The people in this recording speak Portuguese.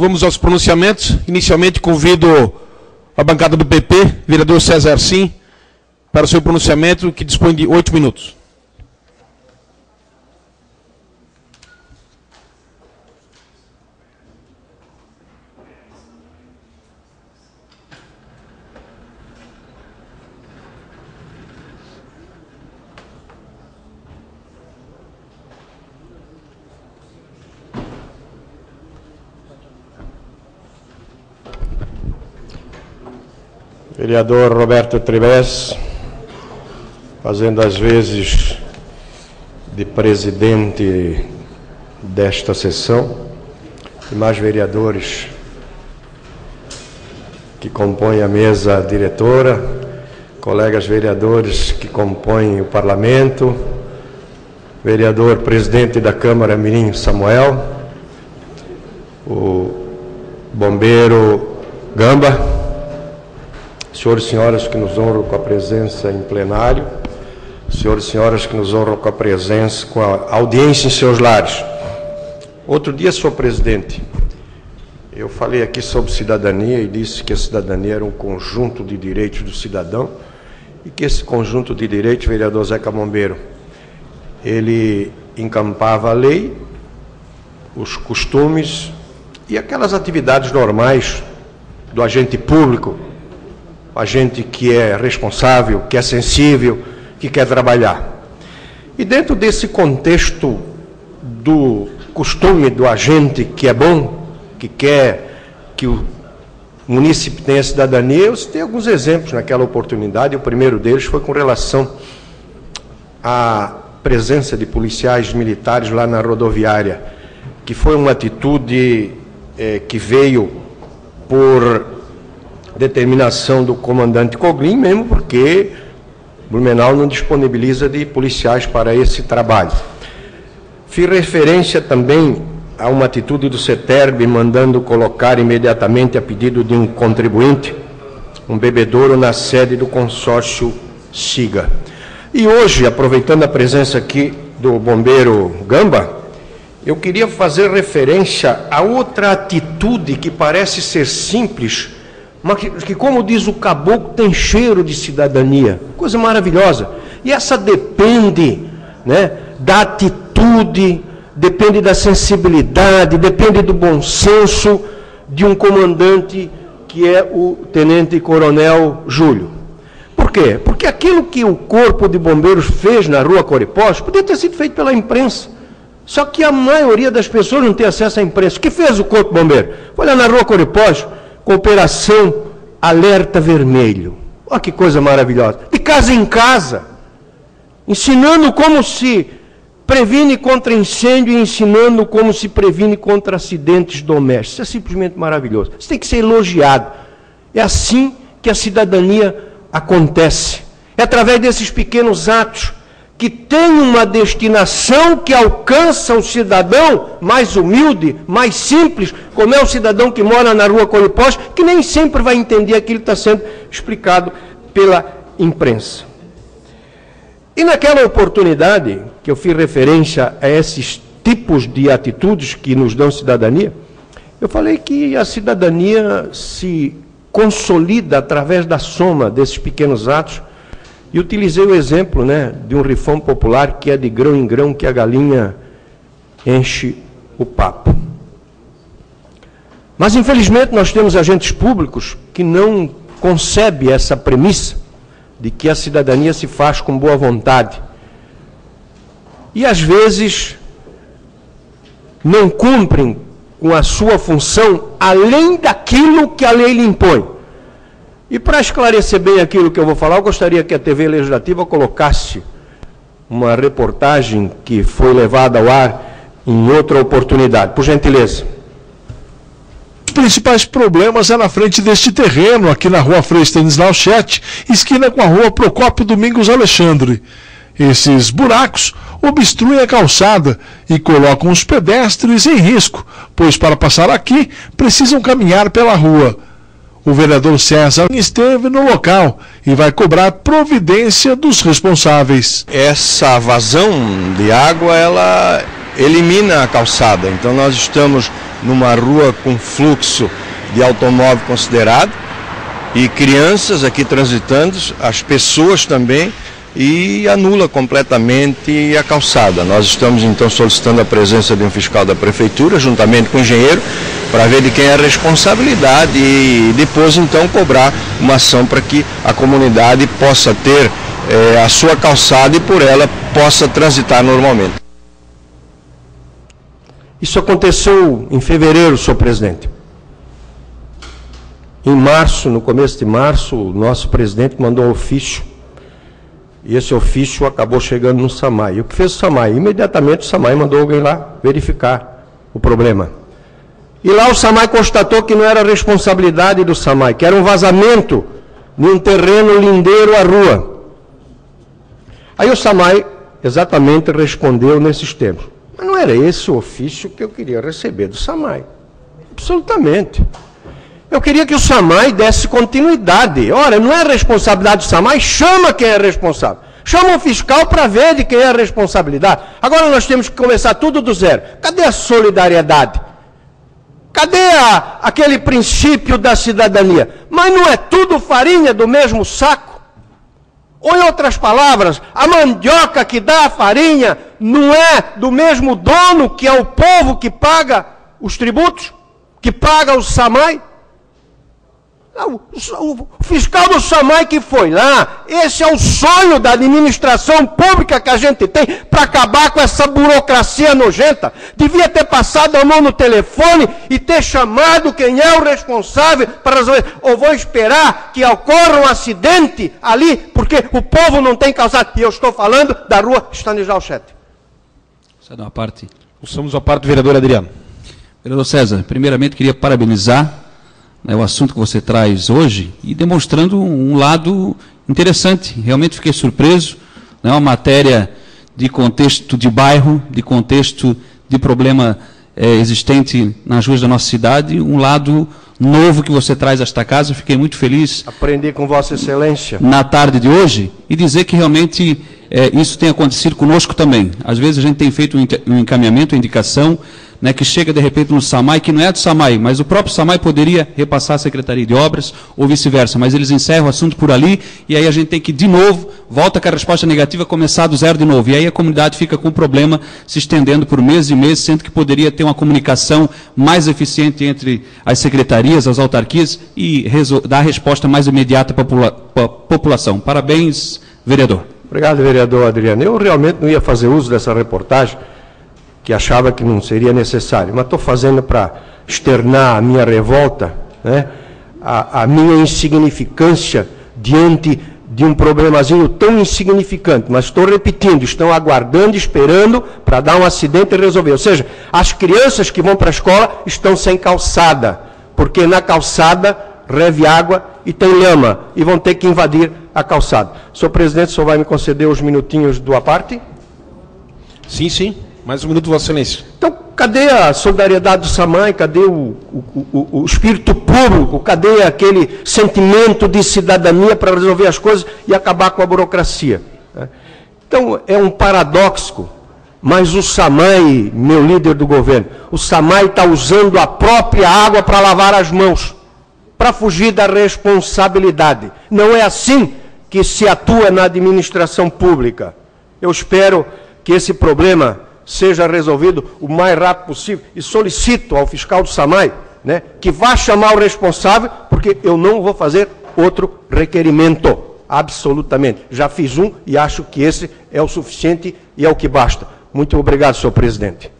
vamos aos pronunciamentos. Inicialmente convido a bancada do PP, vereador César Sim, para o seu pronunciamento, que dispõe de oito minutos. Vereador Roberto Tribes, fazendo as vezes de presidente desta sessão, e mais vereadores que compõem a mesa diretora, colegas vereadores que compõem o parlamento, vereador presidente da Câmara Mirim Samuel, o bombeiro Gamba, senhores e senhoras que nos honram com a presença em plenário, senhores e senhoras que nos honram com a presença, com a audiência em seus lares. Outro dia, senhor presidente, eu falei aqui sobre cidadania e disse que a cidadania era um conjunto de direitos do cidadão e que esse conjunto de direitos, vereador Zé Camombeiro, ele encampava a lei, os costumes e aquelas atividades normais do agente público a gente que é responsável, que é sensível, que quer trabalhar. E dentro desse contexto do costume do agente que é bom, que quer que o município tenha cidadania, eu citei alguns exemplos naquela oportunidade. O primeiro deles foi com relação à presença de policiais militares lá na rodoviária, que foi uma atitude eh, que veio por determinação do comandante Coglin, mesmo porque Blumenau não disponibiliza de policiais para esse trabalho. Fiz referência também a uma atitude do CETERB mandando colocar imediatamente a pedido de um contribuinte um bebedouro na sede do consórcio SIGA. E hoje, aproveitando a presença aqui do bombeiro Gamba, eu queria fazer referência a outra atitude que parece ser simples, mas que, que, como diz o caboclo, tem cheiro de cidadania. Coisa maravilhosa. E essa depende né, da atitude, depende da sensibilidade, depende do bom senso de um comandante que é o Tenente Coronel Júlio. Por quê? Porque aquilo que o Corpo de Bombeiros fez na Rua Coripós podia ter sido feito pela imprensa. Só que a maioria das pessoas não tem acesso à imprensa. O que fez o Corpo de Bombeiros? Foi lá na Rua Coripós, Cooperação Alerta Vermelho. Olha que coisa maravilhosa. De casa em casa, ensinando como se previne contra incêndio e ensinando como se previne contra acidentes domésticos. Isso é simplesmente maravilhoso. Isso tem que ser elogiado. É assim que a cidadania acontece. É através desses pequenos atos que tem uma destinação que alcança o cidadão mais humilde, mais simples, como é o cidadão que mora na rua Coripós, que nem sempre vai entender aquilo que está sendo explicado pela imprensa. E naquela oportunidade, que eu fiz referência a esses tipos de atitudes que nos dão cidadania, eu falei que a cidadania se consolida através da soma desses pequenos atos e utilizei o exemplo né, de um rifão popular que é de grão em grão que a galinha enche o papo. Mas, infelizmente, nós temos agentes públicos que não concebem essa premissa de que a cidadania se faz com boa vontade. E, às vezes, não cumprem com a sua função além daquilo que a lei lhe impõe. E para esclarecer bem aquilo que eu vou falar, eu gostaria que a TV Legislativa colocasse uma reportagem que foi levada ao ar em outra oportunidade. Por gentileza. Os principais problemas é na frente deste terreno, aqui na rua Frei Stanislau Chet, esquina com a rua Procópio Domingos Alexandre. Esses buracos obstruem a calçada e colocam os pedestres em risco, pois para passar aqui precisam caminhar pela rua. O vereador César esteve no local e vai cobrar providência dos responsáveis. Essa vazão de água, ela elimina a calçada. Então nós estamos numa rua com fluxo de automóvel considerado e crianças aqui transitando, as pessoas também e anula completamente a calçada. Nós estamos então solicitando a presença de um fiscal da prefeitura, juntamente com o engenheiro, para ver de quem é a responsabilidade e depois então cobrar uma ação para que a comunidade possa ter é, a sua calçada e por ela possa transitar normalmente. Isso aconteceu em fevereiro, senhor presidente. Em março, no começo de março, o nosso presidente mandou um ofício e esse ofício acabou chegando no SAMAI. E o que fez o SAMAI? Imediatamente o SAMAI mandou alguém lá verificar o problema. E lá o SAMAI constatou que não era responsabilidade do SAMAI, que era um vazamento de um terreno lindeiro à rua. Aí o SAMAI exatamente respondeu nesses termos. Mas não era esse o ofício que eu queria receber do SAMAI. Absolutamente. Eu queria que o SAMAI desse continuidade. Olha, não é responsabilidade do SAMAI, chama quem é responsável. Chama o fiscal para ver de quem é a responsabilidade. Agora nós temos que começar tudo do zero. Cadê a solidariedade? Cadê a, aquele princípio da cidadania? Mas não é tudo farinha do mesmo saco? Ou em outras palavras, a mandioca que dá a farinha não é do mesmo dono que é o povo que paga os tributos? Que paga o SAMAI? O fiscal do SAMAI que foi lá, esse é o sonho da administração pública que a gente tem para acabar com essa burocracia nojenta. Devia ter passado a mão no telefone e ter chamado quem é o responsável para resolver. Ou vou esperar que ocorra um acidente ali, porque o povo não tem calçado. E eu estou falando da rua Stanislau Chete. Sai de uma parte. Somos a parte do vereador Adriano. Vereador César, primeiramente queria parabenizar né, o assunto que você traz hoje e demonstrando um lado interessante. Realmente fiquei surpreso. É né, uma matéria de contexto de bairro, de contexto de problema é, existente nas ruas da nossa cidade, um lado novo que você traz a esta casa. Fiquei muito feliz. Aprender com Vossa Excelência. Na tarde de hoje e dizer que realmente é, isso tem acontecido conosco também. Às vezes a gente tem feito um encaminhamento, uma indicação né, que chega de repente no SAMAI, que não é do SAMAI, mas o próprio SAMAI poderia repassar a Secretaria de Obras, ou vice-versa, mas eles encerram o assunto por ali, e aí a gente tem que, de novo, volta com a resposta negativa, começar do zero de novo. E aí a comunidade fica com o problema se estendendo por meses e meses, sendo que poderia ter uma comunicação mais eficiente entre as secretarias, as autarquias, e dar a resposta mais imediata para a população. Parabéns, vereador. Obrigado, vereador Adriano. Eu realmente não ia fazer uso dessa reportagem, que achava que não seria necessário, mas estou fazendo para externar a minha revolta, né? a, a minha insignificância diante de um problemazinho tão insignificante, mas estou repetindo, estão aguardando, esperando para dar um acidente e resolver. Ou seja, as crianças que vão para a escola estão sem calçada, porque na calçada reve água e tem lama, e vão ter que invadir a calçada. Senhor presidente, senhor vai me conceder os minutinhos do aparte? Sim, sim. Mais um minuto, Vossa Excelência. Então, cadê a solidariedade do SAMAI? Cadê o, o, o, o espírito público? Cadê aquele sentimento de cidadania para resolver as coisas e acabar com a burocracia? Né? Então, é um paradoxo, mas o SAMAI, meu líder do governo, o SAMAI está usando a própria água para lavar as mãos, para fugir da responsabilidade. Não é assim que se atua na administração pública. Eu espero que esse problema seja resolvido o mais rápido possível e solicito ao fiscal do SAMAI né, que vá chamar o responsável, porque eu não vou fazer outro requerimento. Absolutamente. Já fiz um e acho que esse é o suficiente e é o que basta. Muito obrigado, senhor presidente.